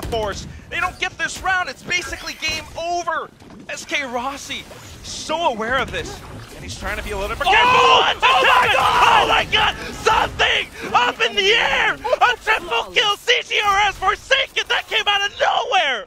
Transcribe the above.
the Force. They don't get this round. It's basically game over. SK Rossi, so aware of this. And he's trying to be a little bit careful. Oh, oh my oh god! Oh my god! Something up in the air! A triple kill! CGRS Forsaken! That came out of nowhere!